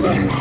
Well,